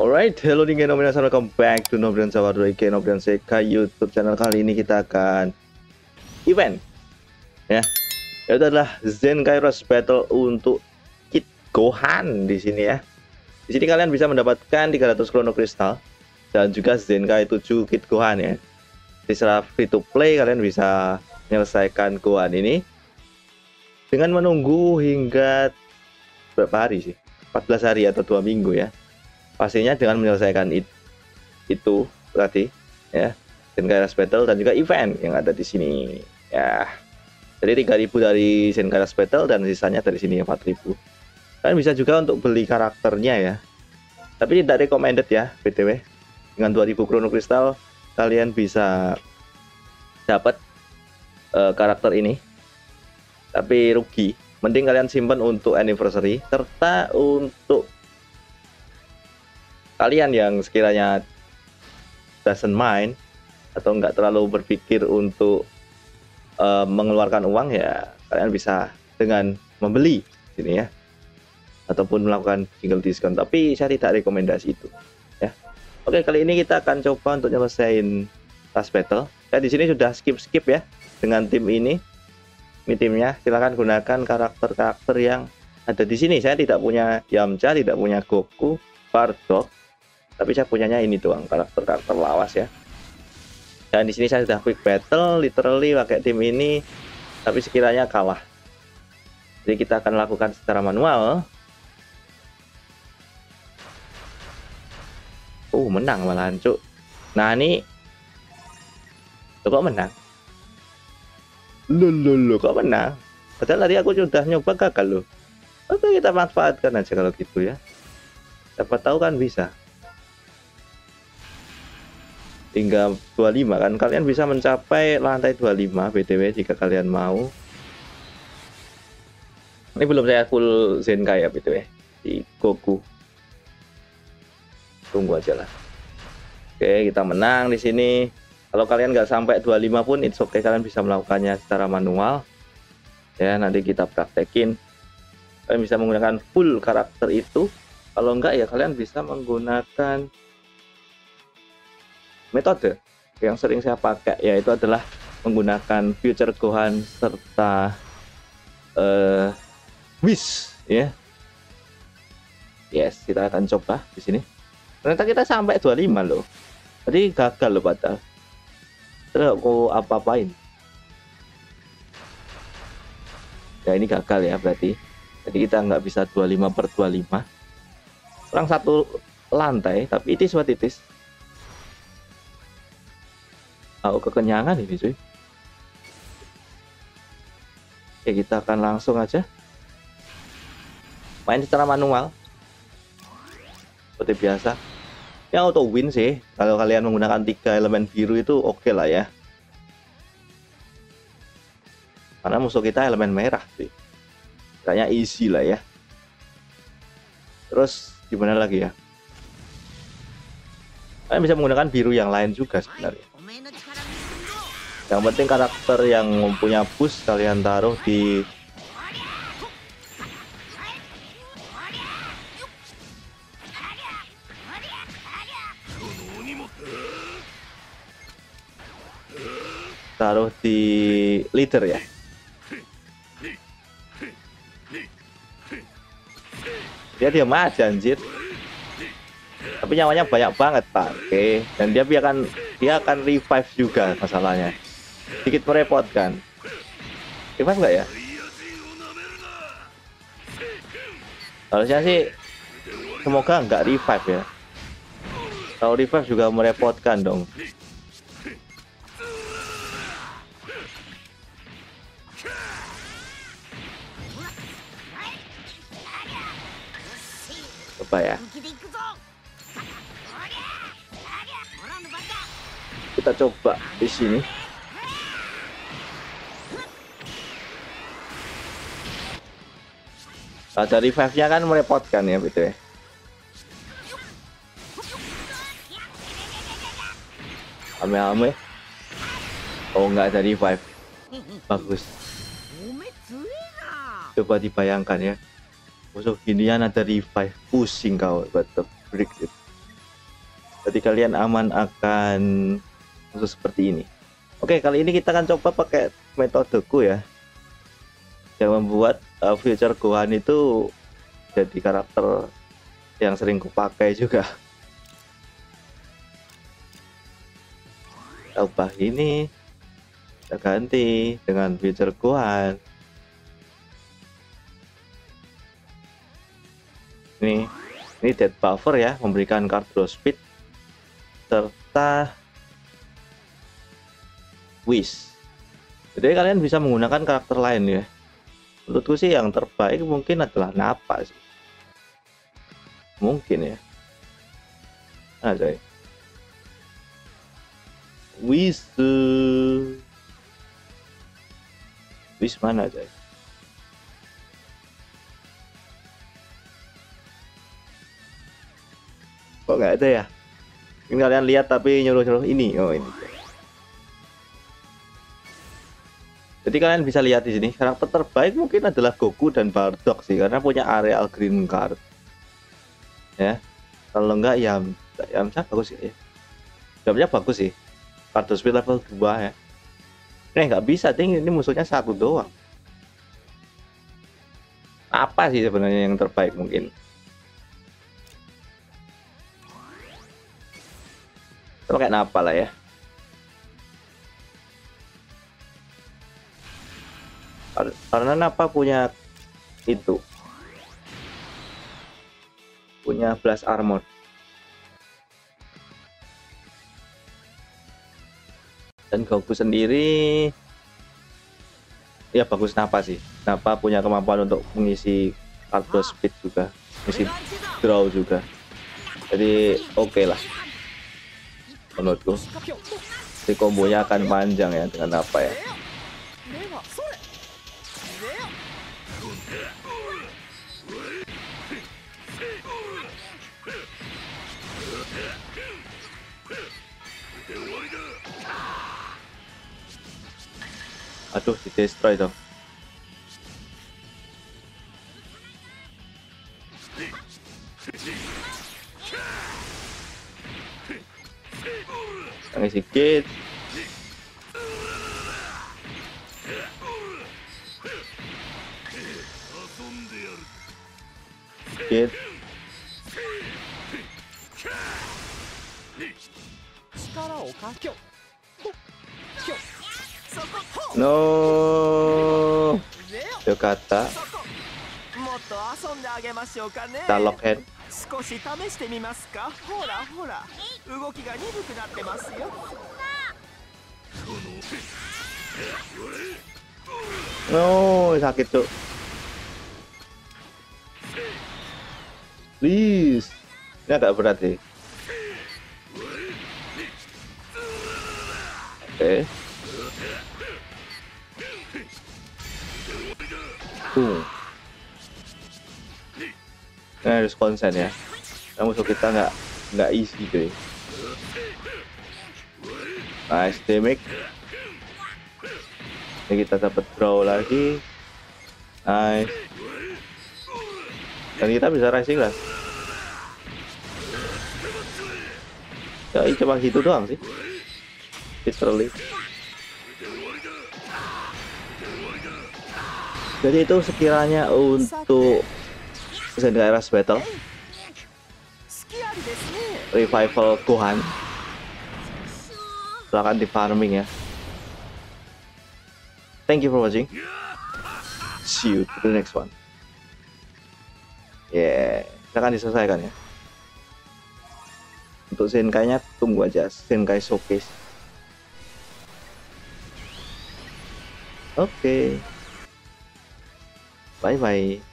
Alright, hello nih Nobrian welcome back to Nobrian Sawadro Ike Nobrian Seka YouTube channel kali ini kita akan event ya. Itu adalah Zen Kairos Battle untuk Kit Gohan di sini ya. Di sini kalian bisa mendapatkan 300 Chrono Crystal dan juga Zenkai 7 Kit Gohan ya. Di secara free to play kalian bisa menyelesaikan Gohan ini dengan menunggu hingga berapa hari sih? 14 hari atau dua minggu ya pastinya dengan menyelesaikan it, itu berarti ya. Zenkaras Battle dan juga event yang ada di sini ya. Jadi 3000 dari Zenkaras Battle dan sisanya dari sini 4000 kalian bisa juga untuk beli karakternya ya. Tapi tidak recommended ya btw dengan 2000 Chrono Crystal kalian bisa dapat uh, karakter ini. Tapi rugi. Mending kalian simpan untuk anniversary serta untuk kalian yang sekiranya doesn't mind atau nggak terlalu berpikir untuk uh, mengeluarkan uang ya kalian bisa dengan membeli sini ya. Ataupun melakukan single discount. Tapi saya tidak rekomendasi itu ya. Oke kali ini kita akan coba untuk nyelesain last battle. Ya di sini sudah skip skip ya dengan tim ini. Ini timnya. Silahkan gunakan karakter-karakter yang ada di sini. Saya tidak punya Yamcha tidak punya Goku Bardock tapi saya punyanya ini doang karakter-karakter lawas ya. Dan di sini saya sudah quick battle literally pakai tim ini tapi sekiranya kalah. Jadi kita akan lakukan secara manual. Uh menang malahan cuk nah ini. Kok menang? Lulu kok menang? Padahal tadi aku sudah nyoba gagal loh. Oke kita manfaatkan aja kalau gitu ya. Siapa tahu kan bisa hingga 25 kan? Kalian bisa mencapai lantai 25 BTW jika kalian mau. Ini belum saya full Zenkai ya BTW di Goku. Tunggu aja lah. Oke kita menang di sini. Kalau kalian nggak sampai 25 pun it's okay. Kalian bisa melakukannya secara manual. Ya nanti kita praktekin. Kalian bisa menggunakan full karakter itu. Kalau enggak ya kalian bisa menggunakan metode yang sering saya pakai yaitu adalah menggunakan future Gohan serta uh, wish ya. Yes kita akan coba di sini. Ternyata kita sampai 25 loh. Tadi gagal loh padahal terus aku apa-apain? Ya ini gagal ya berarti. Jadi kita nggak bisa 25 per 25 kurang satu lantai tapi itu buat titis Aku kekenyangan ini cuy. Oke kita akan langsung aja main secara manual seperti biasa. Ya auto win sih kalau kalian menggunakan tiga elemen biru itu oke okay lah ya. Karena musuh kita elemen merah sih. Kayaknya easy lah ya. Terus gimana lagi ya? Kalian bisa menggunakan biru yang lain juga sebenarnya yang penting karakter yang mempunyai boost kalian taruh di taruh di leader ya. Dia diam aja anjir. Tapi nyawanya banyak banget pak. Oke. Dan dia akan dia akan revive juga masalahnya sedikit merepotkan revive nggak ya? Harusnya sih semoga nggak revive ya. Kalau revive juga merepotkan dong. Apa ya. Kita coba di sini Dari revive-nya kan merepotkan ya ya. Ame-ame. Oh nggak ada revive. Bagus. Coba dibayangkan ya. Musuh ginian ada revive. Pusing kau. The break it. Jadi kalian aman akan musuh seperti ini. Oke, kali ini kita akan coba pakai metodeku ya. Yang membuat uh, future Gohan itu jadi karakter yang sering kupakai juga. Ubah ini kita ganti dengan future Gohan. Ini ini dead buffer ya, memberikan card draw speed serta wish. Jadi kalian bisa menggunakan karakter lain ya. Menurutku sih yang terbaik mungkin adalah Napa sih. Mungkin ya. Nah, coy. Wish Wish mana coy? kok nggak ada ya ini kalian lihat tapi nyuruh-nyuruh ini oh ini jadi kalian bisa lihat di sini karakter terbaik mungkin adalah Goku dan Bardock sih karena punya areal green card. Ya. Kalau enggak ya Yamcha bagus ya. Yamcha bagus sih. Kartu speed level 2 ya. Eh nggak bisa ting. Ini musuhnya satu doang. Apa sih sebenarnya yang terbaik mungkin? Kita pakai napa lah ya karena napa punya itu. Punya blast armor. Dan Goku sendiri ya bagus napa sih. Napa punya kemampuan untuk mengisi kartu speed juga mengisi draw juga. Jadi oke okay lah. Menurutku si kombonya akan panjang ya dengan apa ya aduh di destroy dong Tangi sedikit. geht. No! よかった。ダンロップヘッド。少し試してみますかほらほら動きが鈍くなってますよおー、避けと。Please. Ini agak berat sih. Oke. Okay. Nah, harus konsen ya nah, musuh kita nggak nggak easy cuy nice damage ini kita dapat draw lagi nice dan kita bisa rising lah ya cuma gitu doang sih. Literally. Jadi itu sekiranya untuk Zenkai Battle. Revival Gohan. Silahkan di farming ya. Thank you for watching. See you to the next one. Yeah. Silahkan diselesaikan ya Untuk Zenkai-nya tunggu aja. Zenkai Showcase. Oke. Okay. Bye bye